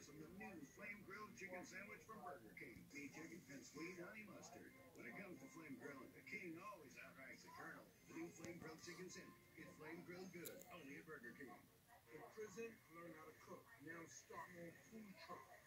Flame of the new Flame Grilled Chicken Sandwich from Burger King. Beef chicken and sweet honey mustard. When it comes to Flame Grilling, the king always outranks the colonel. The new Flame Grilled Chicken sandwich—it's Flame Grilled good, only at Burger King. In prison, learn how to cook. Now start my food truck.